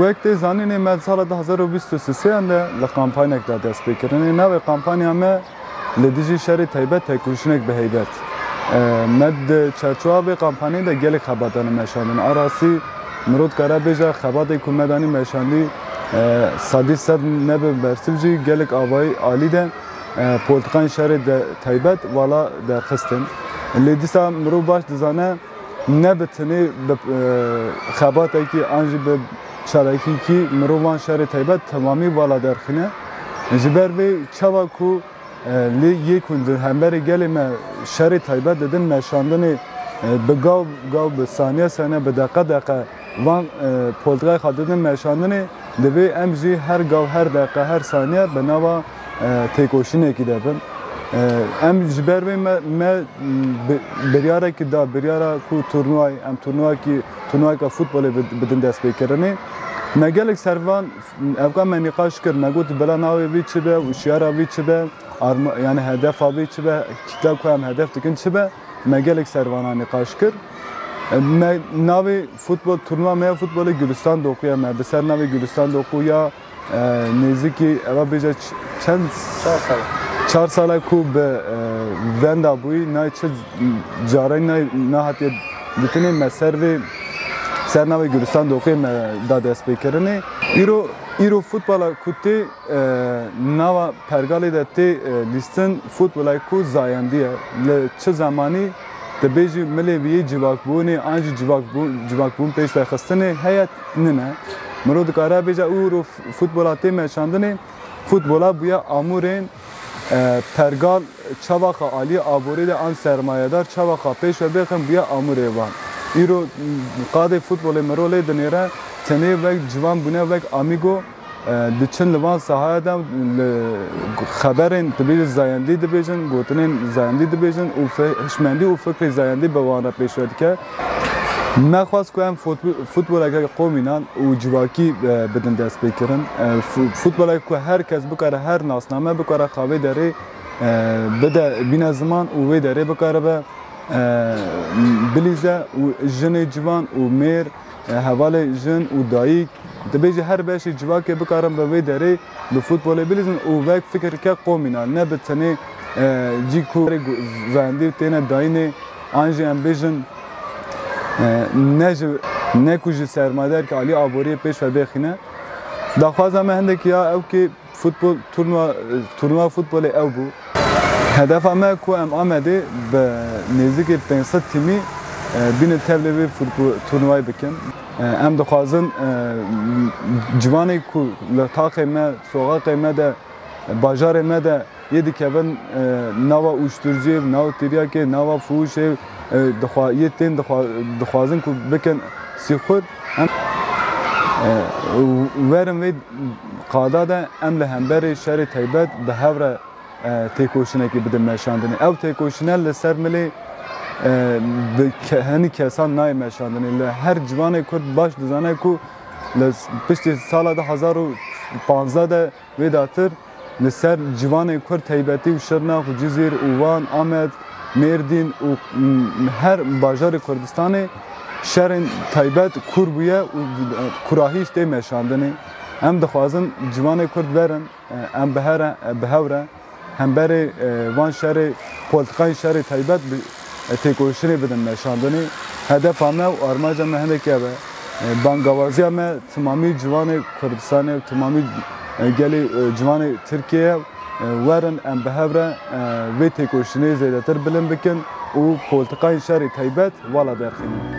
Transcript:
وقت زانین مد سال 2023 انده لقامپانیک دا دست بکرنه نو قامپانیا ما لدیجی شهر تایبت تکوشنک به هیبت مد چرچواب قامپانی دا گل خباتان مشاندن آراسی مرود کرا بیجا خبات کمدانی مشاندی سادی صد نبه برسیب جی گلک آوای آلی ده پولتقان شهر تایبت والا درخستن لیدیسا مرو باش دزانه نبتنی خبات کی آنجی به چالکی کی مروان شهر تایبت تمامی والا درخنه جبر به چوا کو لی یکوند همبر گلی ما شهر تایبت دادن مشاندن به گاو گاو به ثانیه ثانیه به دقیقه دقیقه وان پولتقای خاددن مشاندن دوی ام جی هر گاو هر دقیقه هر ثانیه به نوا تکوشینه کی دبن ام جبر به ما بریاره کی دا بریاره کو تورنوای ام تورنوای کی تورنوای کا فوتبال بدن دست بکرنه مگلک سروان افغان من نقاش کرد مگوت بلا ناوی وی چه به و شیارا وی چه به yani hedef abi çi be kitle koyam hedef dikin çi be megelek servana nikaş kir me navi futbol turnuva me futbolu Gülistan da okuya me beser navi Gülistan da okuya neziki eva beja çend çar sala ku be venda buy na çi caren na na hatiye bitine meser ve ser navi Gülistan da okuya me da dest bekerine İro İro futbola kutti nava pergali de te listin futbola ku zayandiye le çi zamani te beji mele viye civak buni anji civak bu civak bun peş ve khastane hayat nene مرود کارا بیجا او رو فوتبولا تی مشاندنی فوتبولا بویا امورین پرگال چواخا عالی آبوری ده آن سرمایه‌دار چواخا پیش و بخم بیا اموری وان ایرو قاد فوتبول مروله دنیره تنه وک جوان بونه وک امیگو دچن لوان ساحه ده خبرین تبیج زایندی دبیجن گوتنین زایندی دبیجن او هشمندی او فکر زایندی به وانه پیش که نخواست که هم فوتبال اگر قومینان و جواکی بدن دست بکرن فوتبال که هر کس بکره هر ناسنامه بکره خواه داره بده بین زمان و وی داره بکره به بلیزه و جن جوان و میر حوال جن و دایی دبیجه هر باشی جواکی بکرم به وی داره به فوتبال بلیزن. و وک فکر که قومینان نه بتنه جی کو زندی تینه داینه آنجی هم بیجن نه نه کوجی سرمایدار که علی آبوری پیش و بخینه دخوازم من هندک یا او که فوتبال تورنوا تورنوا فوتبال او بو هدف ما کو ام آمده به نزدیک 500 تیمی بین تبلیغ فوتبال تورنوای بکن ام دخوازن جوانی کو لطاق ما سوغاق ما ده باجار ما ده یه دیکهون نوا اوشترجی نوا تریاکه نوا فوشه دخوا یه تین دخوا دخوازن کو بکن سی خود هم ورم وی قادا ده ام له همبر شهر تایبت به هور تیکوشنه کی بدم مشاندنی او تیکوشنه لسر ملی به هنی کسان نای مشاندنی له هر جوان کرد باش دزانه کو پشت سال ده هزار و پانزده ده وی داتر لسر جوان کرد تایبتی و شرنا و Merdin û her bajarê Kurdistanê şerên taybet kur bûye û kurahî tê meşandinê. Em dixwazin ciwanê Kurd verin, e, em bihere bihewre, hemberê e, van şerê politiqayên şerê taybet e, têkoşirê bidin meşandinê. Hedefa me û armaca me hindekî hebe. Bangawaziya me timamî ciwanê Kurdistanê û timamî gelê ciwanê Tirkiye ورن ام به هبره آه، وی تکوشنی زیده تر بلند بکن و پولتقای شری تایبت والا درخینیم